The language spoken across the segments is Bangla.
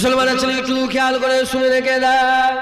মুসলমানের ছেলে একটু খেয়াল করে শুনে রেখে দেয়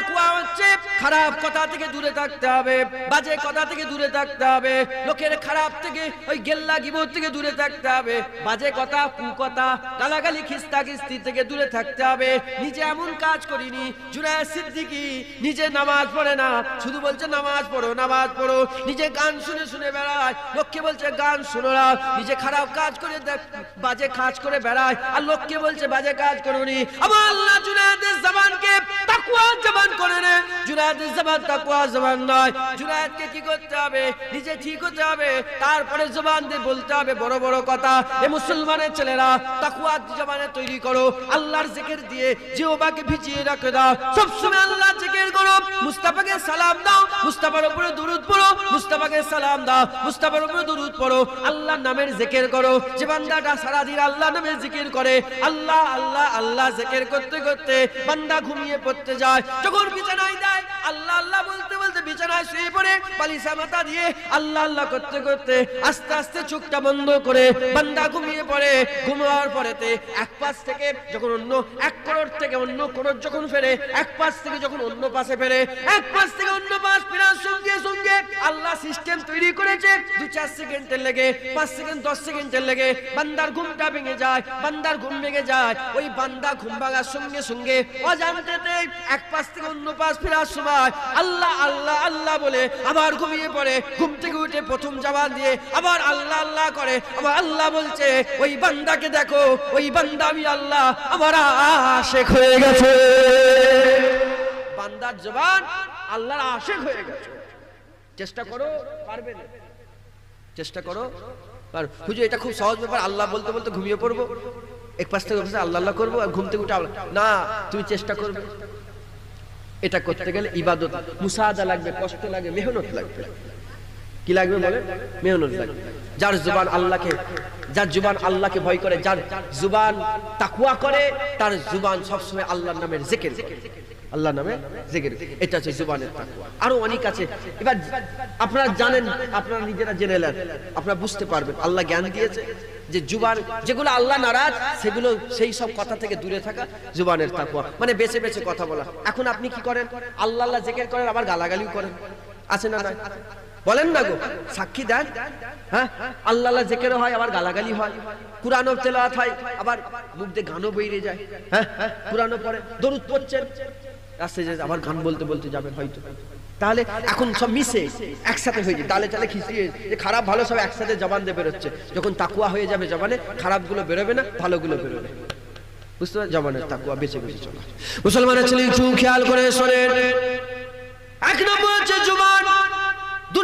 তাকুয়া হচ্ছে, খারাপ কথা থেকে দূরে থাকতে হবে, বাজে কথা থেকে দূরে থাকতে হবে, লোকের খারাপ থেকে, ওই গেল্লা গিবত থেকে দূরে থাকতে হবে, বাজে কথা, কুকথা, গালাগালি খিস্তা খিস্তি থেকে দূরে থাকতে হবে, নিজে এমন কাজ করিনি জুরায় সিদ্দিকি নিজে নামাজ পড়ে না, শুধু বলছে নামাজ পড়ো নামাজ পড়ো, নিজে গান শুনে শুনে বেড়ায়, লোককে বলছে গান শোনো না, নিজে খারাপ কাজ করে বাজে কাজ করে বেড়ায়, আর লোককে বলছে বাজে কাজ করোনি আমার আল্লাহ জুনায়েদের জবানকে তাকওয়া জবান করে নে জুনায়েদের জবান তাকওয়া জবান নয়। জুনায়েদকে কি করতে হবে? নিজে ঠিক হতে হবে। তারপরে জবান দিয়ে বলতে হবে বড় বড় কথা। এ মুসলমানের ছেলেরা, তাকওয়া জবানে তৈরি করো। আল্লাহর জিকির দিয়ে জিহ্বাকে ভিজিয়ে রাখে দাও সব সময় আল্লাহ জিকির করো। মুস্তাফাকে সালাম দাও। মুস্তাফার উপরে দুরুদ পড়ো। মুস্তাফাকে সালাম দাও। মুস্তাফার উপরে দুরুদ পড়ো। আল্লাহর নামের জিকির করো। যে বান্দাটা সারা দিন আল্লাহ নামের জিকির করে, আল্লাহ আল্লাহ আল্লাহ জিকির করতে করতে বান্দা ঘুমিয়ে পড়তে যায়। বিছানায় দেয়। আল্লাহ আল্লাহ বলতে বলতে বিছানায় শুয়ে পড়ে পালিসা মাথা দিয়ে আল্লাহ আল্লাহ করতে করতে আস্তে আস্তে চোখটা বন্ধ করে বান্দা ঘুমিয়ে পড়ে। ঘুমানোর পরেতে এক পাশ থেকে যখন অন্য এক করোড় থেকে অন্য করোড় যখন ফেরে, এক পাশ থেকে যখন অন্য পাশে ফেরে, এক পাশ থেকে অন্য পাশ ফেরার সঙ্গে সঙ্গে আল্লাহ সিস্টেম তৈরি করেছে। দু চার সেকেন্ডের লেগে, পাঁচ সেকেন্ড, দশ সেকেন্ডের লেগে বান্দার ঘুমটা ভেঙে যায়, বান্দার ঘুম ভেঙে যায়। ওই বান্দা ঘুম ভাঙার সঙ্গে সঙ্গে অজান্তেতে এক পাশ থেকে অন্য পাশ ফেরার সময় আল্লাহ আল্লাহ আল্লাহ বলে আবার ঘুমিয়ে পড়ে। ঘুম থেকে উঠে প্রথম জবান দিয়ে আবার আল্লাহ আল্লাহ করে। আবার আল্লাহ বলছে, ওই বান্দাকে দেখো, ওই বান্দা আমি আল্লাহ, আমার আশেক হয়ে গেছে। বান্দার জবান আল্লাহর আশেক হয়ে গেছে। চেষ্টা করো, পারবে না। চেষ্টা করো আর হুজুর, এটা খুব সহজ ব্যাপার। আল্লাহ বলতে বলতে ঘুমিয়ে পড়ব। এক পাশ থেকে আল্লাহ আল্লাহ করব আর ঘুম থেকে উঠে না, তুমি চেষ্টা করবে। এটা করতে গেলে ইবাদত মুসাদা লাগবে, কষ্ট লাগবে মেহনত লাগবে। কি লাগবে বলে? মেহনত লাগবে। যার জুবান আল্লাহকে যার জুবান আল্লাহকে ভয় করে, যার জুবান তাকুয়া করে, তার জুবান সবসময় আল্লাহর নামের জেকে। আল্লাহ নামে জিকির। এটা হচ্ছে জুবানের তাকুয়া আরও অনেক আছে। এবার আপনারা জানেন, আপনারা নিজেরা জেনে নেন। আপনারা বুঝতে পারবেন, আল্লাহ জ্ঞান দিয়েছে যে জুবান, যেগুলো আল্লাহ নারাজ, সেগুলো সেই সব কথা থেকে দূরে থাকা জুবানের তাকুয়া মানে বেছে বেছে কথা বলা। এখন আপনি কি করেন? আল্লাহ আল্লাহ জেকের করেন, আবার গালাগালিও করেন। আছে না বলেন না গো, সাক্ষী দেন। হ্যাঁ? আল্লাহ আল্লাহ জেকেরও হয়, আবার গালাগালি হয়। কুরআনও তেলাওয়াত হয়, আবার মুখ দিয়ে গানও বেরিয়ে যায়। হ্যাঁ? কুরআনও পড়ে, দরুদ পড়ছেন। রাস্তায় যে আবার গান বলতে বলতে যাবেন হয়তো। তাহলে এখন সব মিশে একসাথে হয়ে যায়। তাহলে তাহলে খিচিয়ে যে খারাপ ভালো সব একসাথে জবান দিয়ে বেরোচ্ছে। যখন তাকুয়া হয়ে যাবে জবানে খারাপগুলো বেরোবে না, ভালোগুলো বেরোবে। বুঝতে পারছ জবানের তাকুয়া বেঁচে বেঁচে চলা। মুসলমানের ছেলে খেয়াল করে শোনেন। এক নম্বর হচ্ছে জুবান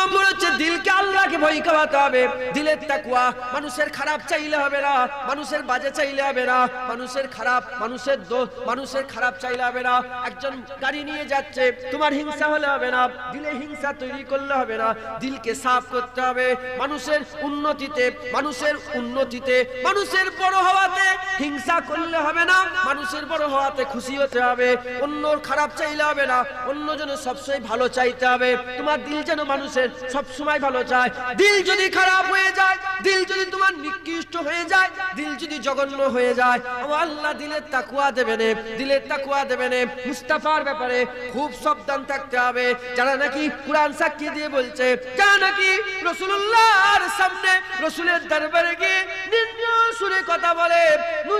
নম্বর হচ্ছে দিলকে আল্লাহকে ভয় খাওয়াতে হবে। দিলের তাকুয়া মানুষের খারাপ চাইলে হবে না, মানুষের বাজে চাইলে হবে না, মানুষের খারাপ, মানুষের দোষ মানুষের খারাপ চাইলে হবে না। একজন গাড়ি নিয়ে যাচ্ছে, তোমার হিংসা হলে হবে না, দিলে হিংসা তৈরি করলে হবে না, দিলকে সাফ করতে হবে। মানুষের উন্নতিতে মানুষের উন্নতিতে, মানুষের বড় হওয়াতে হিংসা করলে হবে না, মানুষের বড় হওয়াতে খুশি হতে হবে। অন্যর খারাপ চাইলে হবে না অন্য জন্য সবসময় ভালো চাইতে হবে। তোমার দিল যেন মানুষের সব সময় ভালো চায়। দিল যদি খারাপ হয়ে যায়, দিল যদি তোমার নিকৃষ্ট হয়ে যায়, দিল যদি জঘন্য হয়ে যায়, ও আল্লাহ দিলের তাকুয়া দেবে নে, দিলের তাকুয়া দেবে নে। মুস্তাফার ব্যাপারে খুব সাবধান থাকতে হবে। যারা নাকি কোরআন সাক্ষী দিয়ে বলছে, যারা নাকি রসুল্লাহর সামনে রসুলের দরবারে গিয়ে নিম্ন সুরে কথা বলে,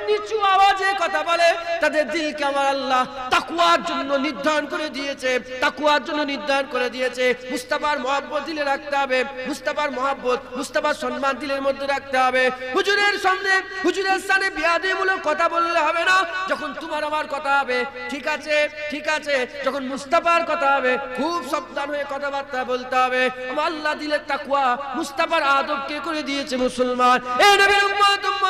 নিচু আওয়াজে কথা বলে, তাদের দিলকে আমার আল্লাহ তাকুয়ার জন্য নির্ধারণ করে দিয়েছে তাকুয়ার জন্য নির্ধারণ করে দিয়েছে। মুস্তাফার মহাব্বত দিলে রাখতে হবে, মুস্তাফার মহাব্বত, মুস্তাফার সম্মান দিলের মধ্যে রাখতে হবে। হুজুরের সামনে, হুজুরের স্থানে বিয়াদিমূলক কথা বললে হবে না। যখন তোমার আমার কথা হবে, ঠিক আছে ঠিক আছে, যখন মুস্তাফার কথা হবে, খুব সাবধান হয়ে কথাবার্তা বলতে হবে। আমার আল্লাহ দিলের তাকুয়া মুস্তাফার আদব কে করে দিয়েছে মুসলমান। এই নবীর উম্মত উম্মত!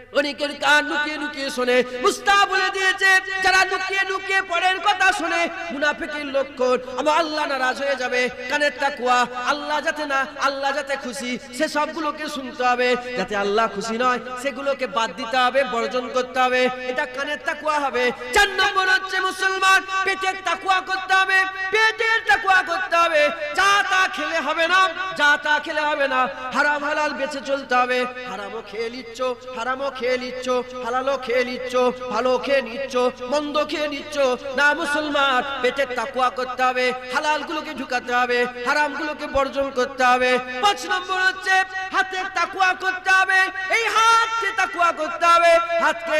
অনেকের কান লুকিয়ে লুকিয়ে শোনে মুস্তা বলে দিয়েছে, যারা লুকিয়ে লুকিয়ে পরের কথা শোনে, মুনাফিকের লক্ষণ, আমার আল্লাহ নারাজ হয়ে যাবে, কানের তাকুয়া আল্লাহ যাতে না, আল্লাহ যাতে খুশি, সে সবগুলোকে শুনতে হবে, যাতে আল্লাহ খুশি নয়, সেগুলোকে বাদ দিতে হবে, বর্জন করতে হবে, এটা কানের তাকুয়া হবে। চার নম্বর হচ্ছে মুসলমান, পেটের তাকুয়া করতে হবে, পেটের তাকুয়া করতে হবে, যা তা খেলে হবে না, যা তা খেলে হবে না, হারাম হালাল বেঁচে চলতে হবে, হারামও খেয়ে নিচ্ছ, হারামও খেয়ে নিচ্ছ, হালালও খেয়ে নিচ্ছ ভালো খেয়ে নিচ্ছ মন্দ খেয়ে নিচ্ছ। না মুসলমান, পেটের তাকুয়া করতে হবে, হালালগুলোকে ঢুকাতে হবে, হারামগুলোকে বর্জন করতে হবে। পাঁচ নম্বর হচ্ছে তাকুয়া করতে হবে, এই হাতকে তাকুয়া করতে হবে, হাতকে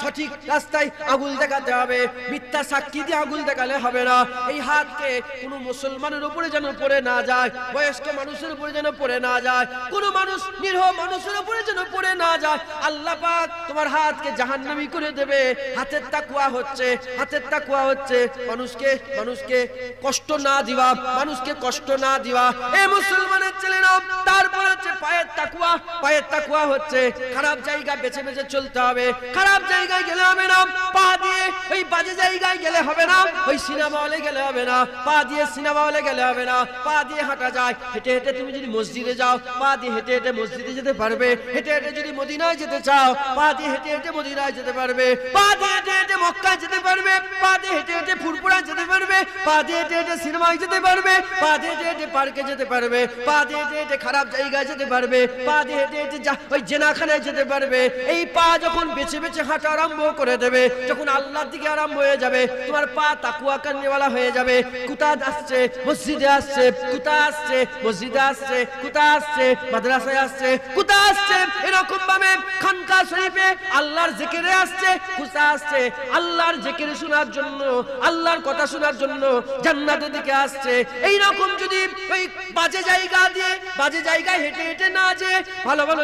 সঠিক রাস্তায় আগুল দেখাতে হবে, মিথ্যা সাক্ষী দিয়ে আগুল দেখালে হবে না। এই হাতকে কোনো মুসলমানের উপরে যেন পড়ে না যায়, বয়স্ক মানুষের উপরে যেন পড়ে না যায়, কোনো মানুষ নিরহ মানুষের উপরে যেন পড়ে না যায়, আল্লাহ পাক তোমার হাতকে জাহান্নামি করে দেবে। হাতের তাকুয়া হচ্ছে, হাতের তাকুয়া হচ্ছে, মানুষকে মানুষকে কষ্ট না দিবা, মানুষকে কষ্ট না দিবা। এ মুসলমানের ছেলেরা তারপর হচ্ছে পায়ের তাকুয়া পায়ের তাকুয়া হচ্ছে, খারাপ জায়গা বেছে বেছে চলতে হবে। খারাপ জায়গায় গেলে হবে না, পা দিয়ে ওই বাজে জায়গায় গেলে হবে না, ওই সিনেমা হলে গেলে হবে না, পা দিয়ে সিনেমা হলে গেলে হবে না, পা দিয়ে হাঁটা যায়, হেঁটে হেঁটে তুমি যদি মসজিদে যাও, পা দিয়ে হেঁটে হেঁটে মসজিদে যেতে পারবে, হেঁটে হেঁটে যদি মদিনায় যেতে চাও পা দিয়ে হেঁটে হেঁটে মদিনায় যেতে পারবে। পা দিয়ে হেঁটে হেঁটে মক্কায় যেতে পারবে। পা দিয়ে হেঁটে হেঁটে ফুরপুরায় যেতে পারবে। পা দিয়ে হেঁটে হেঁটে সিনেমায় যেতে পারবে। পা দিয়ে হেঁটে হেঁটে পার্কে যেতে পারবে। পা দিয়ে হেঁটে হেঁটে খারাপ জায়গায় যেতে পারবে। পা দিয়ে হেঁটে হেঁটে ওই জেনাখানায় যেতে পারবে। এই পা যখন বেছে বেছে হাঁটা আরম্ভ করে দেবে, যখন আল্লাহর দিকে আরম্ভ হয়ে যাবে, তোমার পা তাকুয়া কান্নেওয়ালা হয়ে যাবে। কুতা আসছে, মসজিদে আসছে, কুতা আসছে, মসজিদে আসছে, কুতা আসছে, মাদ্রাসায় আসছে, কুতা আসছে। এরকম ভাবে খানকা এই জায়গা দিয়ে জায়গায় হেঁটে হেঁটে না ভালো ভালো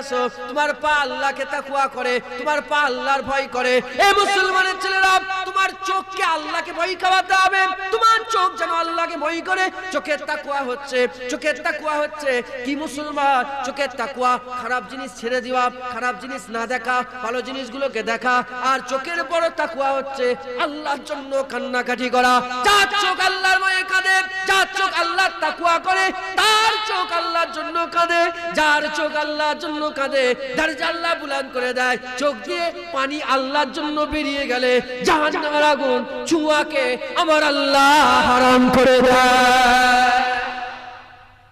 আসো, তোমার পা আল্লাহকে তাকুয়া করে, তোমার পা আল্লাহর ভয় করে। এ মুসলমানের ছেলেরা তোমার চোখকে আল্লাহকে ভয় খাওয়াতে হবে। তোমার চোখ যেন আল্লাহকে ভয় করে। চোখের তাকুয়া হচ্ছে, চোখের তাকুয়া হচ্ছে। কি মুসলমান? চোখের তাকুয়া খারাপ জিনিস ছেড়ে দেওয়া, খারাপ জিনিস না দেখা, ভালো জিনিসগুলোকে দেখা। আর চোখের বড় তাকুয়া হচ্ছে আল্লাহর জন্য কান্নাকাটি করা। যার চোখ আল্লাহর ময়ে কাঁদে, যার চোখ আল্লাহর তাকুয়া করে, তার চোখ আল্লাহর জন্য কাঁদে, যার চোখ আল্লাহর জন্য কাঁদে দরজা আল্লাহ বুলান করে দেয়, চোখ দিয়ে পানি আল্লাহর জন্য বেরিয়ে গেলে জাহান্নামের আগুন চুয়াকে আমার আল্লাহ হারাম করে দেয়।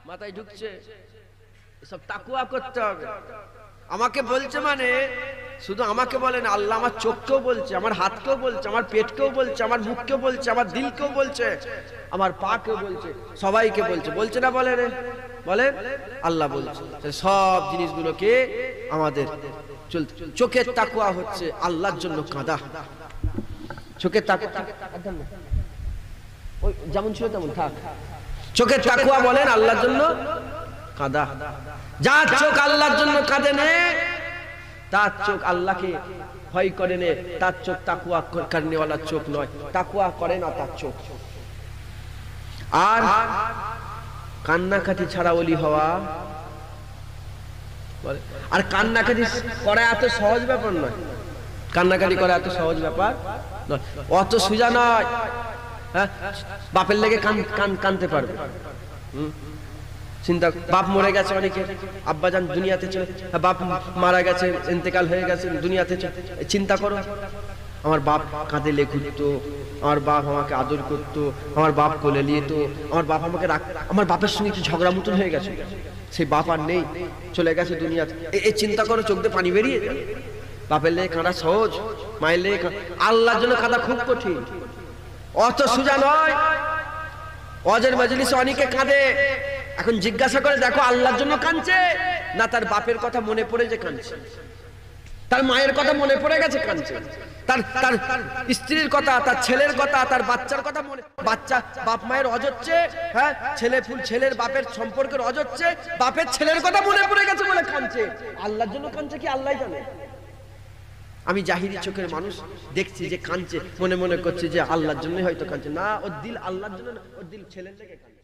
মাথায় ঢুকছে সব তাকুয়া করতে হবে। আমাকে বলছে মানে শুধু আমাকে বলেন, আল্লাহ আমার চোখকেও বলছে, আমার হাতকেও বলছে, আমার পেটকেও বলছে, আমার মুখকেও বলছে, আমার দিলকেও বলছে, আমার পাকেও বলছে, সবাইকে বলছে। বলছে না বলে রে? বলেন আল্লাহ বলছে। সব জিনিসগুলোকে আমাদের চলতে চোখের তাকুয়া হচ্ছে আল্লাহর জন্য কাঁদা। চোখের তাকুয়া ওই যেমন ছিল তেমন থাক। চোখের তাকুয়া বলেন আল্লাহর জন্য কাঁদা। যা চোখ আল্লাহর জন্য কাঁদে নে তার চোখ আল্লাহকে ভয় করে নে। তার চোখ তাকুয়া কারণেওয়ালার চোখ নয়। তাকুয়া করে না তার চোখ। আর কান্নাকাটি ছাড়া ওলি হওয়া আর কান্নাকাটি করা এত সহজ ব্যাপার নয়। কান্নাকাটি করা এত সহজ ব্যাপার নয়। অত সোজা নয়। হ্যাঁ? বাপের লেগে কান কান, কানতে পারবে। হুম? চিন্তা বাপ মরে গেছে অনেকে আব্বাজান দুনিয়াতে চলে হ্যাঁ, বাপ মারা গেছে ইন্তেকাল হয়ে গেছে দুনিয়াতে চিন্তা করো আমার বাপ কাঁধে লেখুতো আমার বাপ আমাকে আদর করতো আমার বাপ কোলে নিত আমার বাপ আমাকে রাখ আমার বাপের সঙ্গে একটু ঝগড়া মতন হয়ে গেছে। সেই বাপ আর নেই চলে গেছে দুনিয়াতে। এ- চিন্তা করো চোখ দিয়ে পানি বেরিয়ে। বাপের লেগে কাঁদা সহজ মায়ের লেগে আল্লাহর জন্য কাঁদা খুব কঠিন। অত সোজা নয় অজের মজলিসে অনেকে কাঁদে এখন জিজ্ঞাসা করে দেখো আল্লাহর জন্য কাঁদছে, না তার বাপের কথা মনে পড়ে যে কাঁদছে? তার মায়ের কথা মনে পড়ে গেছে কাঁদছে? তার তার স্ত্রীর কথা, তার ছেলের কথা, তার বাচ্চার কথা মনে, বাচ্চা, বাপ মায়ের অজচ্ছে হ্যাঁ? ছেলে ফুল, ছেলের বাপের সম্পর্কের অজচ্ছে, বাপের ছেলের কথা মনে পড়ে গেছে বলে কাঁদছে। আল্লাহর জন্য কাঁদছে কি আল্লাহ জানে? আমি জাহিরি চোখের মানুষ, দেখছি যে কাঁদছে, মনে মনে করছে যে আল্লাহর জন্যই হয়তো কাঁদছে। না, ওর দিল আল্লাহর জন্য না, ওর দিল ছেলের লেগে কাঁদছে।